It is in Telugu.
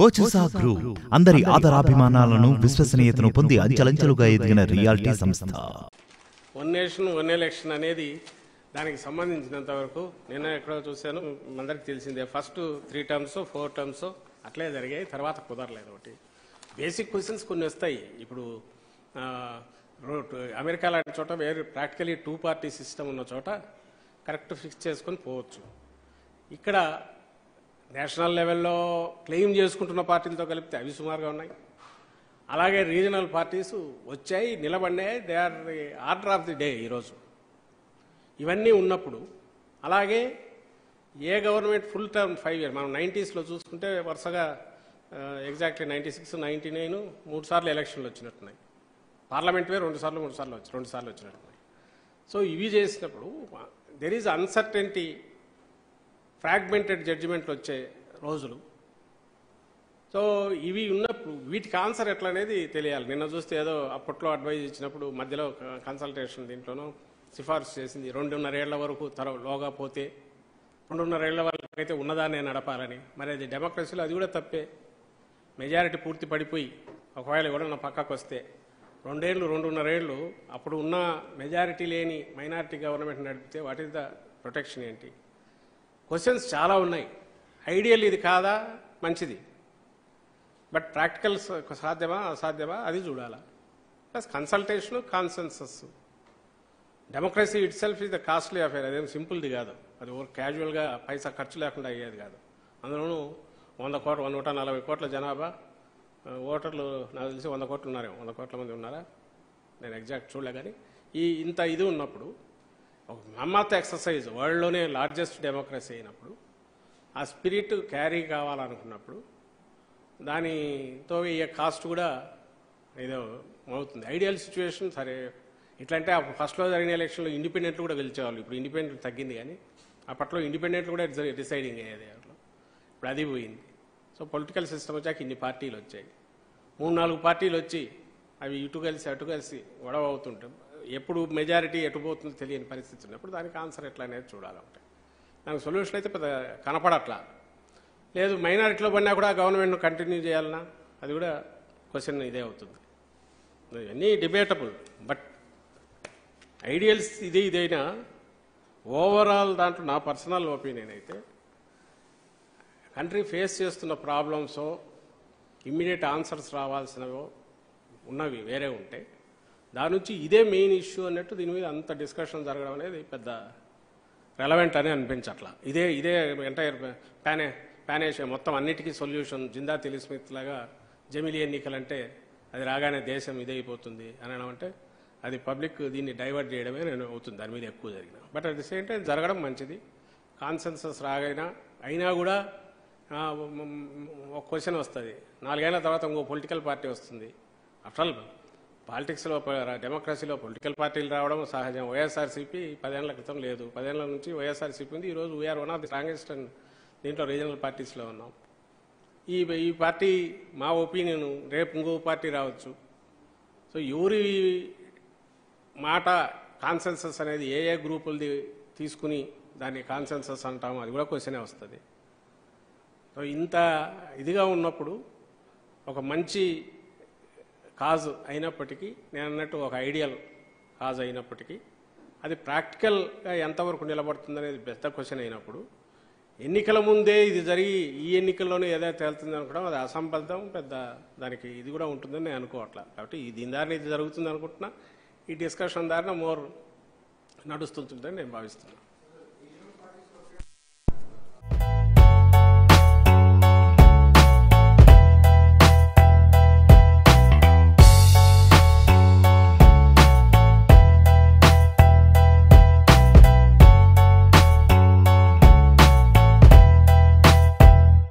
వర్చసా గ్రూప్ అందరి ఆదరాభిమానాలను విశ్వసనీయతను పొంది అంచెలంచెలుగా ఎదిగిన రియాలిటీ సంస్థ. వన్ నేషన్ వన్ ఎలక్షన్ అనేది దానికి సంబంధించినంత వరకు నిన్న ఎక్కడో చూశాను అందరికి తెలిసిందే. First three terms four terms అట్లే జరిగాయి తర్వాత కుదరలేదు ఒకటి. బేసిక్ క్వశ్చన్స్ కొన్ని వస్తాయి. ఇప్పుడు అమెరికా లాంటి చోట వేరే ప్రాక్టికలీ టూ పార్టీ సిస్టమ్ ఉన్న చోట కరెక్ట్ ఫిక్స్ చేసుకొని పోవచ్చు. ఇక్కడ నేషనల్ లెవెల్లో క్లెయిమ్ చేసుకుంటున్న పార్టీలతో కలిపితే అవి సుమారుగా ఉన్నాయి. అలాగే రీజనల్ పార్టీస్ వచ్చాయి నిలబడినాయి they are the order of the day ఈరోజు ఇవన్నీ ఉన్నప్పుడు అలాగే a government full term five year మనం నైంటీస్లో చూసుకుంటే వరుసగా exactly ninety six ninety nine మూడు సార్లు ఎలక్షన్లు వచ్చినట్టున్నాయి. పార్లమెంట్వే రెండు సార్లు మూడు సార్లు వచ్చి రెండు సార్లు వచ్చినట్టున్నాయి. సో ఇవి చేసినప్పుడు దెర్ ఈజ్ అన్సర్టెంటీ ఫ్రాగ్మెంటెడ్ జడ్జిమెంట్లు వచ్చే రోజులు. సో ఇవి ఉన్నప్పుడు వీటికి ఆన్సర్ ఎట్లా అనేది తెలియాలి. నిన్న చూస్తే ఏదో అప్పట్లో అడ్వైజ్ ఇచ్చినప్పుడు మధ్యలో కన్సల్టేషన్ దీంట్లోనూ సిఫార్సు చేసింది. రెండున్నరేళ్ళ వరకు తర లోగా పోతే రెండున్నరేళ్ళ వరకు అయితే ఉన్నదాన్నే నడపాలని. మరి అది డెమోక్రసీలో అది కూడా తప్పే. మెజారిటీ పూర్తి పడిపోయి ఒకవేళ ఎవడన్నా పక్కకు వస్తే రెండేళ్ళు రెండున్నరేళ్ళు అప్పుడు ఉన్న మెజారిటీ లేని మైనారిటీ గవర్నమెంట్ నడిపితే వాట్ ఈస్ ద ప్రొటెక్షన్ ఏంటి? క్వశ్చన్స్ చాలా ఉన్నాయి. ఐడియల్ ఇది కాదా? మంచిది. బట్ ప్రాక్టికల్ సాధ్యమా? అసాధ్యమా? అది చూడాలా. Plus consultation consensus democracy itself is the costly affair అదేం సింపుల్ది కాదు. అది ఓ క్యాజువల్గా పైసా ఖర్చు లేకుండా అయ్యేది కాదు. అందులోనూ వంద కోట్ల నూట నలభై కోట్ల జనాభా. ఓటర్లు నాకు తెలిసి వంద కోట్లు ఉన్నారేమో. వంద కోట్ల మంది ఉన్నారా? నేను ఎగ్జాక్ట్ చూడలే కానీ ఈ ఇంత ఇది ఉన్నప్పుడు ఒక మమ్మత్ ఎక్సర్సైజ్ వరల్డ్లోనే లార్జెస్ట్ డెమోక్రసీ అయినప్పుడు ఆ స్పిరిట్ క్యారీ కావాలనుకున్నప్పుడు దానితో అయ్యే కాస్ట్ కూడా ఏదో అవుతుంది. ఐడియల్ సిచ్యువేషన్ సరే. ఇట్లంటే అప్పుడు ఫస్ట్లో జరిగిన ఎలక్షన్లో ఇండిపెండెంట్లు కూడా గెలిచేవాళ్ళు. ఇప్పుడు ఇండిపెండెంట్ తగ్గింది కానీ అప్పట్లో ఇండిపెండెంట్లు కూడా డిసైడింగ్ అయ్యేది అట్లా ఇప్పుడు అది పోయింది. సో పొలిటికల్ సిస్టమ్ వచ్చాక ఇన్ని పార్టీలు వచ్చాయి. మూడు నాలుగు పార్టీలు వచ్చి అవి ఇటు కలిసి అటు కలిసి గొడవ అవుతుంటాం. ఎప్పుడు మెజారిటీ ఎటు పోతుందో తెలియని పరిస్థితి ఉన్నప్పుడు దానికి ఆన్సర్ ఎట్లా అనేది చూడాలంటే దానికి సొల్యూషన్ అయితే పెద్ద కనపడట్లా. లేదు మైనారిటీలో పడినా కూడా గవర్నమెంట్ను కంటిన్యూ చేయాలన్నా అది కూడా క్వశ్చన్ ఇదే అవుతుంది. ఇవన్నీ డిబేటబుల్. బట్ ఐడియల్స్ ఇది ఇదైనా ఓవరాల్ దాంట్లో నా పర్సనల్ ఒపీనియన్ అయితే కంట్రీ ఫేస్ చేస్తున్న ప్రాబ్లమ్సో ఇమ్మీడియట్ ఆన్సర్స్ రావాల్సినవో ఉన్నవి వేరే ఉంటే దాని నుంచి ఇదే మెయిన్ ఇష్యూ అన్నట్టు దీని మీద అంత డిస్కషన్ జరగడం అనేది పెద్ద రెలవెంట్ అని అనిపించట్లా. ఇదే ఇదే ఎంటైర్ ప్యానే ప్యానేషియా మొత్తం అన్నిటికీ సొల్యూషన్ జిందా తెలిస్మిత్ లాగా జమిలి ఎన్నికలంటే అది రాగానే దేశం ఇదైపోతుంది అనడం అంటే అది పబ్లిక్ దీన్ని డైవర్ట్ చేయడమే నేను అవుతుంది. దాని మీద ఎక్కువ జరిగిన. But at the same time జరగడం మంచిది. కాన్సెన్సస్ రాగైనా అయినా కూడా ఒక క్వశ్చన్ వస్తుంది. నాలుగేళ్ళ తర్వాత ఇంకో పొలిటికల్ పార్టీ వస్తుంది. ఆఫ్టర్ ఆల్ పాలిటిక్స్లో డెమోక్రసీలో పొలిటికల్ పార్టీలు రావడం సహజం. వైఎస్ఆర్సీపీ పదేళ్ళ క్రితం లేదు. పదేళ్ళ నుంచి వైఎస్ఆర్సీపీ ఉంది. ఈరోజు we're one of the strongest and దీంట్లో రీజనల్ పార్టీస్లో ఉన్నాం. ఈ ఈ పార్టీ మా ఒపీనియన్ రేపు ఇంకో పార్టీ రావచ్చు. సో ఎవరి మాట కాన్సెన్సస్ అనేది ఏ ఏ గ్రూపులది తీసుకుని దాన్ని కాన్సెన్సస్ అంటాము అది కూడా క్వశ్చనే వస్తుంది. సో ఇంత ఇదిగా ఉన్నప్పుడు ఒక మంచి కాజ్ అయినప్పటికీ నేను అన్నట్టు ఒక ఐడియల్ కాజ్ అయినప్పటికీ అది ప్రాక్టికల్గా ఎంతవరకు నిలబడుతుంది అనేది పెద్ద క్వశ్చన్ అయినప్పుడు ఎన్నికల ముందే ఇది జరిగి ఈ ఎన్నికల్లోనే ఏదైనా తేలుతుంది అనుకోవడం అది అసంబద్ధం పెద్ద దానికి ఇది కూడా ఉంటుందని నేను అనుకోవట్లే. కాబట్టి దీని దారిన ఇది జరుగుతుంది అనుకుంటున్నా ఈ డిస్కషన్ దారిన మోర్ నడుస్తుంటుందని నేను భావిస్తున్నాను.